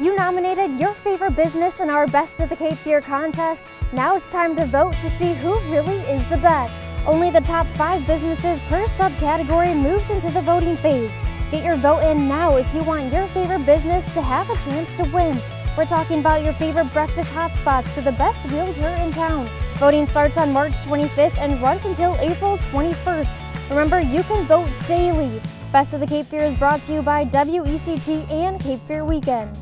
You nominated your favorite business in our Best of the Cape Fear contest. Now it's time to vote to see who really is the best. Only the top five businesses per subcategory moved into the voting phase. Get your vote in now if you want your favorite business to have a chance to win. We're talking about your favorite breakfast hotspots to the best realtor in town. Voting starts on March 25th and runs until April 21st. Remember, you can vote daily. Best of the Cape Fear is brought to you by WECT and Cape Fear Weekend.